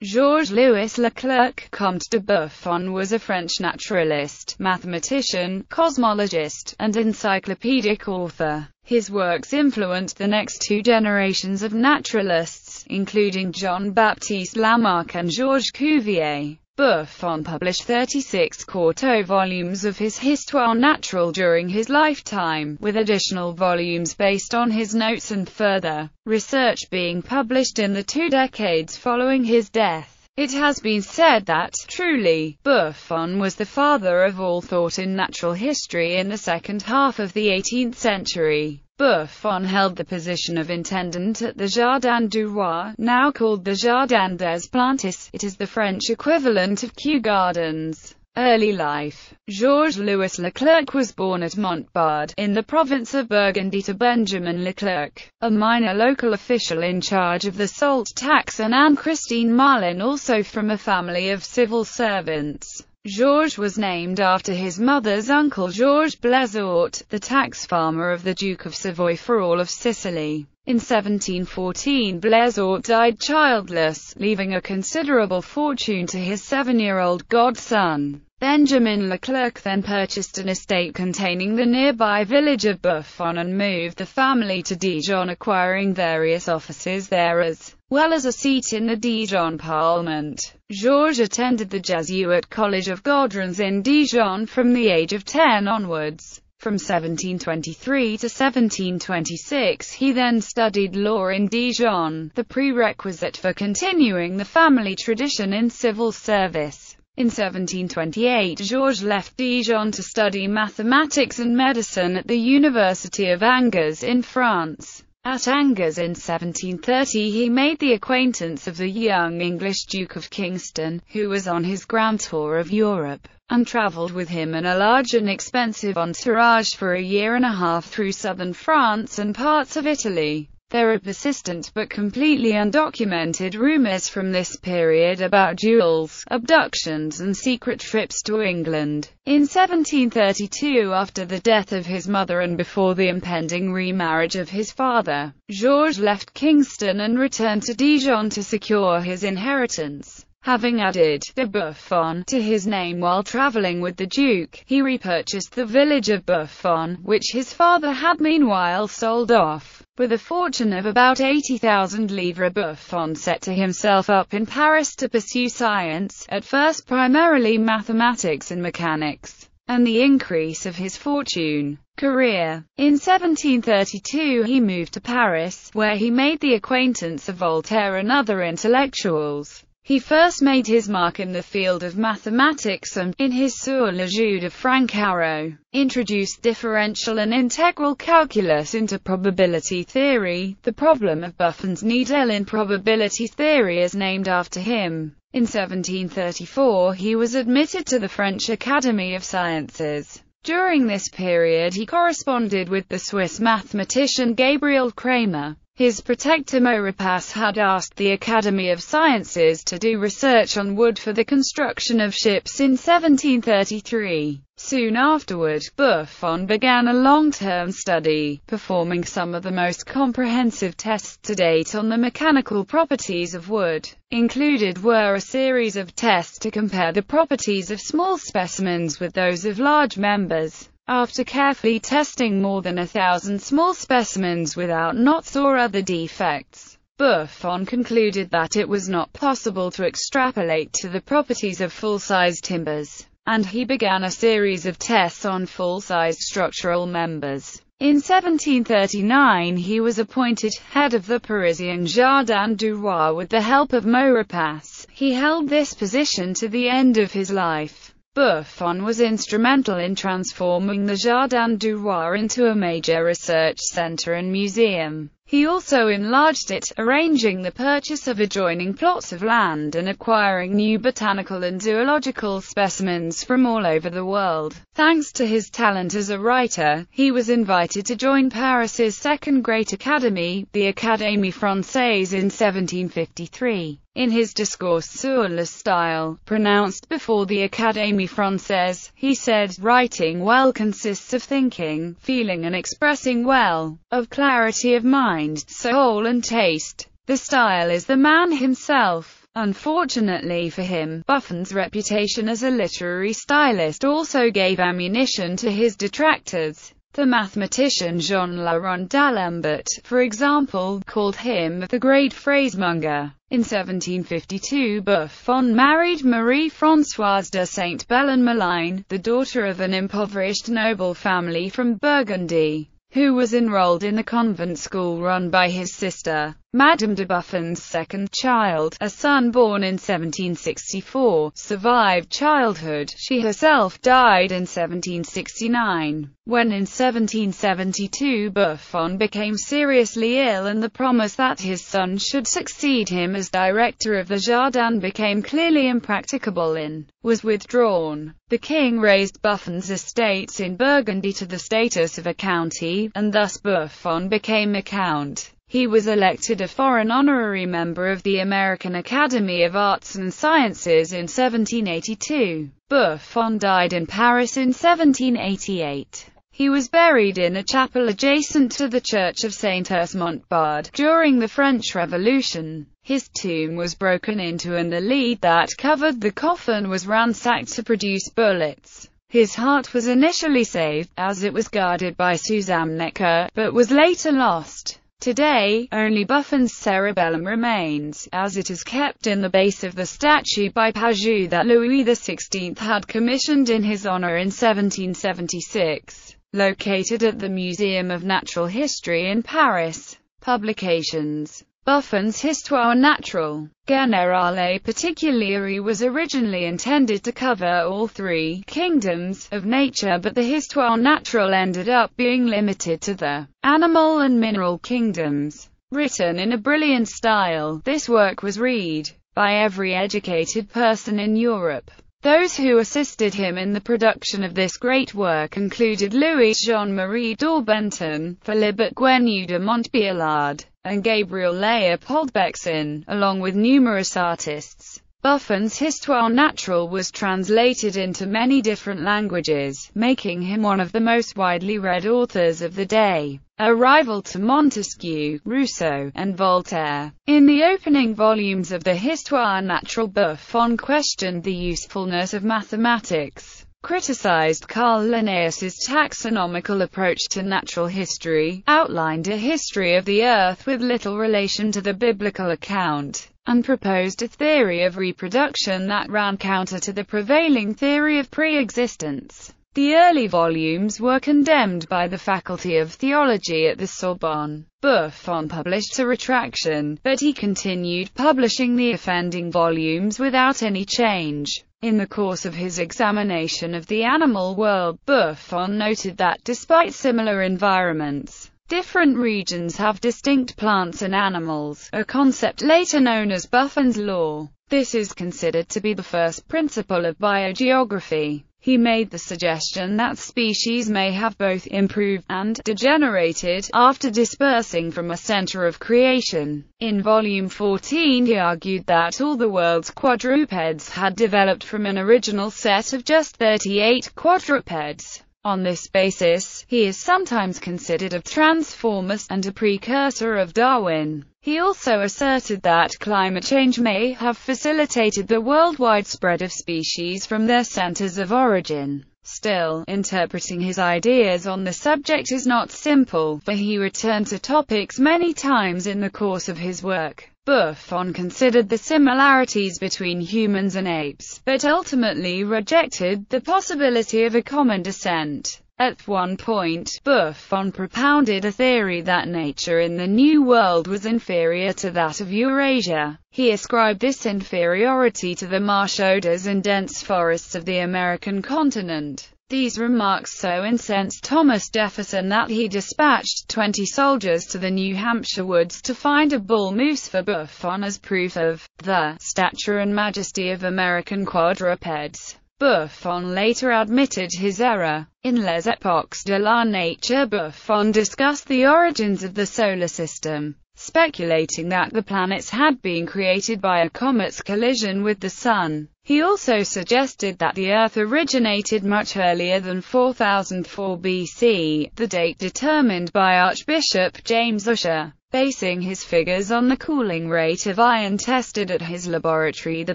Georges-Louis Leclerc Comte de Buffon was a French naturalist, mathematician, cosmologist, and encyclopedic author. His works influenced the next two generations of naturalists, including Jean-Baptiste Lamarck and Georges Cuvier. Buffon published 36 quarto volumes of his Histoire naturelle during his lifetime, with additional volumes based on his notes and further research being published in the two decades following his death. It has been said that, truly, Buffon was the father of all thought in natural history in the second half of the 18th century. Buffon held the position of intendant at the Jardin du Roi, now called the Jardin des Plantes. It is the French equivalent of Kew Gardens. Early life Georges-Louis Leclerc was born at Montbard, in the province of Burgundy to Benjamin Leclerc, a minor local official in charge of the salt tax and Anne-Christine Marlin also from a family of civil servants. Georges was named after his mother's uncle Georges Blaisot, the tax farmer of the Duke of Savoy for all of Sicily. In 1714 Blaisot died childless, leaving a considerable fortune to his seven-year-old godson. Benjamin Leclerc then purchased an estate containing the nearby village of Buffon and moved the family to Dijon acquiring various offices there as well as a seat in the Dijon Parliament. Georges attended the Jesuit College of Godrans in Dijon from the age of 10 onwards. From 1723 to 1726 he then studied law in Dijon, the prerequisite for continuing the family tradition in civil service. In 1728 Georges left Dijon to study mathematics and medicine at the University of Angers in France. At Angers in 1730 he made the acquaintance of the young English Duke of Kingston, who was on his grand tour of Europe, and travelled with him in a large and expensive entourage for a year and a half through southern France and parts of Italy. There are persistent but completely undocumented rumors from this period about duels, abductions and secret trips to England. In 1732 after the death of his mother and before the impending remarriage of his father, Georges left Kingston and returned to Dijon to secure his inheritance. Having added de Buffon to his name while traveling with the Duke, he repurchased the village of Buffon, which his father had meanwhile sold off. With a fortune of about 80,000 livres Buffon set to himself up in Paris to pursue science, at first primarily mathematics and mechanics, and the increase of his fortune. Career In 1732 he moved to Paris, where he made the acquaintance of Voltaire and other intellectuals. He first made his mark in the field of mathematics and, in his Sur le jeu de franc-carreau, introduced differential and integral calculus into probability theory. The problem of Buffon's needle in probability theory is named after him. In 1734 he was admitted to the French Academy of Sciences. During this period he corresponded with the Swiss mathematician Gabriel Cramer. His protector Maurepas had asked the Academy of Sciences to do research on wood for the construction of ships in 1733. Soon afterward, Buffon began a long-term study, performing some of the most comprehensive tests to date on the mechanical properties of wood. Included were a series of tests to compare the properties of small specimens with those of large members. After carefully testing more than a thousand small specimens without knots or other defects, Buffon concluded that it was not possible to extrapolate to the properties of full-sized timbers, and he began a series of tests on full-sized structural members. In 1739 he was appointed head of the Parisian Jardin du Roi with the help of Maurepas. He held this position to the end of his life. Buffon was instrumental in transforming the Jardin du Roi into a major research center and museum. He also enlarged it, arranging the purchase of adjoining plots of land and acquiring new botanical and zoological specimens from all over the world. Thanks to his talent as a writer, he was invited to join Paris's second great academy, the Académie Française in 1753. In his Discours sur le style, pronounced before the Académie Française, he said, Writing well consists of thinking, feeling and expressing well, of clarity of mind, soul and taste. The style is the man himself Unfortunately for him, Buffon's reputation as a literary stylist also gave ammunition to his detractors. The mathematician Jean le Rond d'Alembert, for example, called him the great phrasemonger. In 1752 Buffon married Marie-Françoise de Saint-Belin-Malain, the daughter of an impoverished noble family from Burgundy, who was enrolled in the convent school run by his sister. Madame de Buffon's second child, a son born in 1764, survived childhood. She herself died in 1769. When in 1772 Buffon became seriously ill and the promise that his son should succeed him as director of the Jardin became clearly impracticable in, was withdrawn. The king raised Buffon's estates in Burgundy to the status of a county, and thus Buffon became a count. He was elected a foreign honorary member of the American Academy of Arts and Sciences in 1782. Buffon died in Paris in 1788. He was buried in a chapel adjacent to the Church of Saint-Urse-Montbard. During the French Revolution, his tomb was broken into and the lead that covered the coffin was ransacked to produce bullets. His heart was initially saved, as it was guarded by Suzanne Necker, but was later lost. Today, only Buffon's cerebellum remains, as it is kept in the base of the statue by Pajou that Louis XVI had commissioned in his honor in 1776. Located at the Museum of Natural History in Paris. Publications Buffon's Histoire naturelle generale particulière was originally intended to cover all three kingdoms of nature but the Histoire naturelle ended up being limited to the animal and mineral kingdoms. Written in a brilliant style, this work was read by every educated person in Europe. Those who assisted him in the production of this great work included Louis Jean-Marie Daubenton, Philibert Guéneau de Montbeillard, and Gabriel Leopold Bexon, along with numerous artists. Buffon's Histoire naturelle was translated into many different languages, making him one of the most widely read authors of the day, a rival to Montesquieu, Rousseau, and Voltaire. In the opening volumes of the Histoire naturelle Buffon questioned the usefulness of mathematics criticized Carl Linnaeus's taxonomical approach to natural history, outlined a history of the Earth with little relation to the biblical account, and proposed a theory of reproduction that ran counter to the prevailing theory of pre-existence. The early volumes were condemned by the Faculty of Theology at the Sorbonne. Buffon published a retraction, but he continued publishing the offending volumes without any change. In the course of his examination of the animal world, Buffon noted that despite similar environments, different regions have distinct plants and animals, a concept later known as Buffon's law. This is considered to be the first principle of biogeography. He made the suggestion that species may have both improved and degenerated after dispersing from a center of creation. In volume 14 he argued that all the world's quadrupeds had developed from an original set of just 38 quadrupeds. On this basis, he is sometimes considered a transformist and a precursor of Darwin. He also asserted that climate change may have facilitated the worldwide spread of species from their centers of origin. Still, interpreting his ideas on the subject is not simple, for he returned to topics many times in the course of his work. Buffon considered the similarities between humans and apes, but ultimately rejected the possibility of a common descent. At one point, Buffon propounded a theory that nature in the New World was inferior to that of Eurasia. He ascribed this inferiority to the marsh odors and dense forests of the American continent. These remarks so incensed Thomas Jefferson that he dispatched 20 soldiers to the New Hampshire woods to find a bull moose for Buffon as proof of the stature and majesty of American quadrupeds. Buffon later admitted his error. In Les Epoques de la Nature Buffon discussed the origins of the solar system speculating that the planets had been created by a comet's collision with the Sun. He also suggested that the Earth originated much earlier than 4004 BC, the date determined by Archbishop James Ussher. Basing his figures on the cooling rate of iron tested at his laboratory the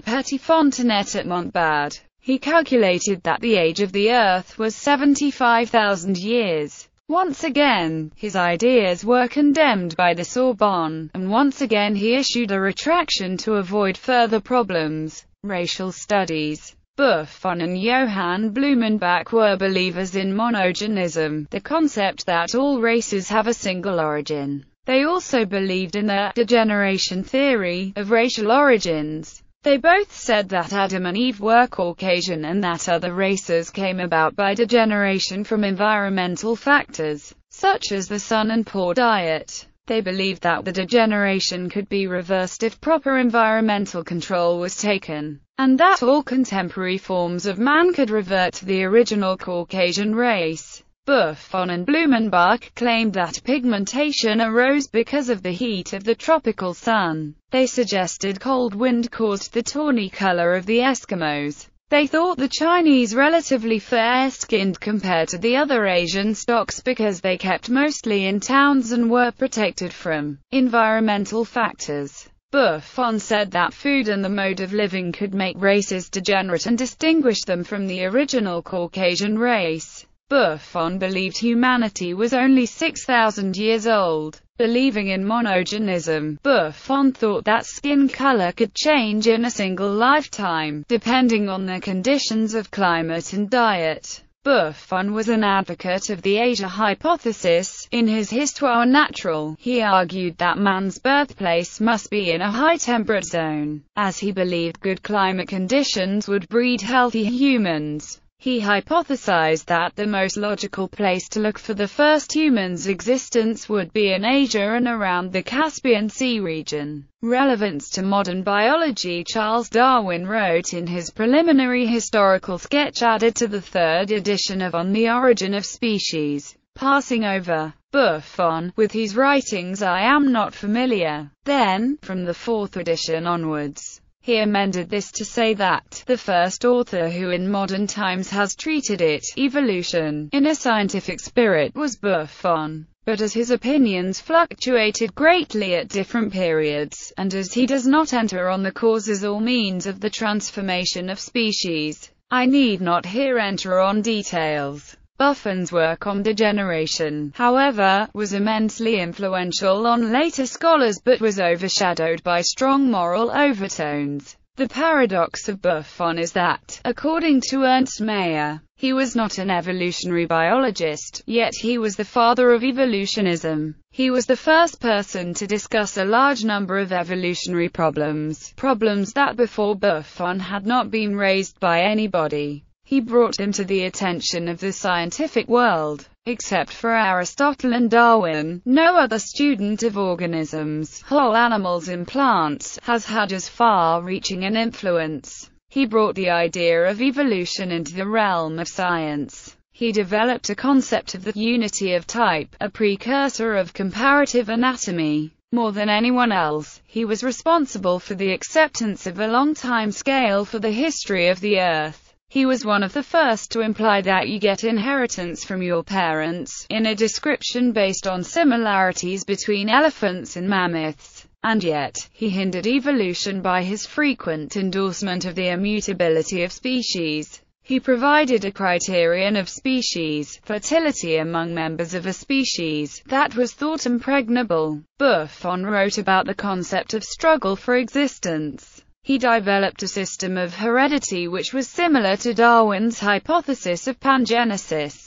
Petit Fontenet at Montbard, he calculated that the age of the Earth was 75,000 years. Once again, his ideas were condemned by the Sorbonne, and once again he issued a retraction to avoid further problems. Racial studies Buffon and Johann Blumenbach were believers in monogenism, the concept that all races have a single origin. They also believed in the degeneration theory of racial origins. They both said that Adam and Eve were Caucasian and that other races came about by degeneration from environmental factors, such as the sun and poor diet. They believed that the degeneration could be reversed if proper environmental control was taken, and that all contemporary forms of man could revert to the original Caucasian race. Buffon and Blumenbach claimed that pigmentation arose because of the heat of the tropical sun. They suggested cold wind caused the tawny color of the Eskimos. They thought the Chinese relatively fair-skinned compared to the other Asian stocks because they kept mostly in towns and were protected from environmental factors. Buffon said that food and the mode of living could make races degenerate and distinguish them from the original Caucasian race. Buffon believed humanity was only 6,000 years old. Believing in monogenism, Buffon thought that skin color could change in a single lifetime, depending on the conditions of climate and diet. Buffon was an advocate of the Asia hypothesis. In his Histoire naturelle, he argued that man's birthplace must be in a high-temperate zone, as he believed good climate conditions would breed healthy humans. He hypothesized that the most logical place to look for the first human's existence would be in Asia and around the Caspian Sea region. Relevance to modern biology Charles Darwin wrote in his preliminary historical sketch added to the third edition of On the Origin of Species. Passing over Buffon, with whose writings I am not familiar. Then, from the fourth edition onwards, he amended this to say that, the first author who in modern times has treated it, evolution, in a scientific spirit was Buffon. But as his opinions fluctuated greatly at different periods, and as he does not enter on the causes or means of the transformation of species, I need not here enter on details. Buffon's work on degeneration, however, was immensely influential on later scholars but was overshadowed by strong moral overtones. The paradox of Buffon is that, according to Ernst Mayr, he was not an evolutionary biologist, yet he was the father of evolutionism. He was the first person to discuss a large number of evolutionary problems, problems that before Buffon had not been raised by anybody. He brought them to the attention of the scientific world. Except for Aristotle and Darwin, no other student of organisms, whole animals and plants, has had as far-reaching an influence. He brought the idea of evolution into the realm of science. He developed a concept of the unity of type, a precursor of comparative anatomy. More than anyone else, he was responsible for the acceptance of a long time scale for the history of the Earth. He was one of the first to imply that you get inheritance from your parents, in a description based on similarities between elephants and mammoths. And yet, he hindered evolution by his frequent endorsement of the immutability of species. He provided a criterion of species, fertility among members of a species, that was thought impregnable. Buffon wrote about the concept of struggle for existence. He developed a system of heredity which was similar to Darwin's hypothesis of pangenesis.